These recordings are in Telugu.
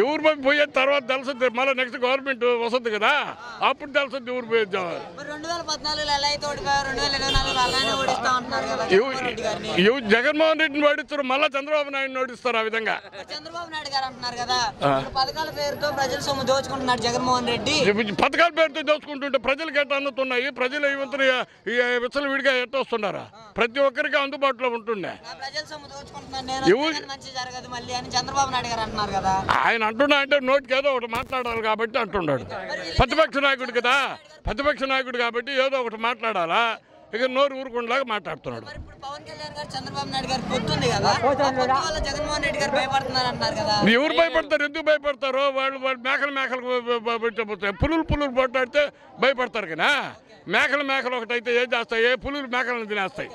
ఎవరు పోయి పోయే తర్వాత తెలుస్తుంది మళ్ళీ నెక్స్ట్ గవర్నమెంట్ వస్తుంది కదా. అప్పుడు తెలుస్తుంది ఎవరు పోయేది జగన్మోహన్ రెడ్డిని ఓడిస్తారు మళ్ళీ చంద్రబాబు నాయుడు ఓడిస్తారు ఆ విధంగా. చంద్రబాబు నాయుడు గారు అంటున్నారు కదా పథకాల పేరుతో ప్రజల సొమ్ము దోచుకుంటున్నాడు జగన్మోహన్ రెడ్డి. పథకాల పేరుతో దోచుకుంటుంటే ప్రజలకు ఎట్లా అందుతున్నాయి? ప్రజలు ఇవంతా విచ్చలు విడిగా ఎట్లా వస్తున్నారా? ప్రతి ఒక్కరికి అందుబాటులో ఉంటుండే. ప్రజల ఆయన అంటున్నా అంటే నోటికి ఏదో ఒకటి మాట్లాడాలి కాబట్టి అంటున్నాడు. ప్రతిపక్ష నాయకుడు కదా ప్రతిపక్ష నాయకుడు కాబట్టి ఏదో ఒకటి మాట్లాడాలా? ఇక నోరు ఊరుకుండలాగా మాట్లాడుతున్నాడు. మరి ఇప్పుడు పవన్ కళ్యాణ్ గారు చంద్రబాబు నాయుడు గారు పొత్తుంది కదా? ఆ పొత్తు వల్ల జగన్మోహన్ రెడ్డి గారు భయపడుతున్నారు అంటున్నారు కదా ఎవరు భయపడతారు? ఎందుకు భయపడతారు? వాళ్ళు వాళ్ళు మేకలు మేకలు పెట్టబోతాయి పులులు పులులు పోట్లాడితే భయపడతారు కదా. మేకలు మేకలు ఒకటైతే ఏం చేస్తాయి? ఏ పులులు మేకలను తినేస్తాయి?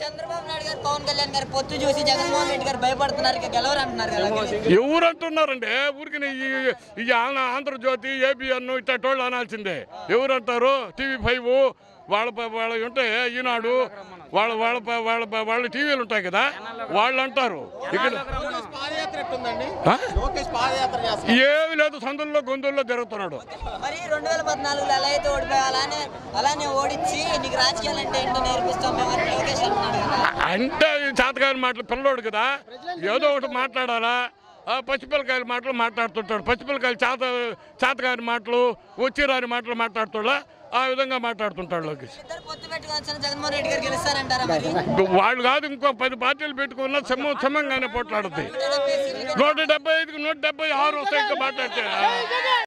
చంద్రబాబు నాయుడు గారు పవన్ కళ్యాణ్ గారు పొత్తు చూసి జగన్మోహన్ రెడ్డి గారు భయపడుతున్నారు గెలవరు అంటున్నారు ఎవరు ఊరికి ఈ ఈ ఆంధ్ర- ఆంధ్రజ్యోతి ఏబిఎన్ ఇట్టోళ్ళు అనాల్సిందే. ఎవరు అంటారు టీవీ ఫైవ్ వాళ్ళ వాళ్ళ ఉంటాయి ఈనాడు వాళ్ళ వాళ్ళ వాళ్ళ వాళ్ళ టీవీలు ఉంటాయి కదా వాళ్ళు అంటారు ఇక్కడ ఏమి లేదు సందుల్లో గొంతుల్లో తిరుగుతున్నాడు మరి రెండు వేల పద్నాలుగులో ఎలా అయితే ఓడిపోయా అలానే అలానే ఓడించి నీకు రాజకీయాలు అంటే ఏంటో నేర్పిస్తాం మేము అని లోకేష్ అంటున్నాడు కదా అంటే చేతకాయల మాటలు పిల్లోడు కదా. ఏదో ఒకటి మాట్లాడాలా? ఆ పచ్చిపిల్లకాయల మాటలు మాట్లాడుతుంటాడు. పచ్చిపిల్లకాయలు చేత చేతకాయని మాటలు వచ్చిరాని మాటలు మాట్లాడుతాడా ఆ విధంగా మాట్లాడుతుంటాడు లోకేష్. వాళ్ళు కాదు ఇంకో పది పార్టీలు పెట్టుకున్నా సమ సమంగానే పోట్లాడుతాయి నూట డెబ్బై సీట్లు నూట డెబ్బై ఐదుకి నూట డెబ్బై ఆరు వస్తాయి ఇంకా మాట్లాడితే.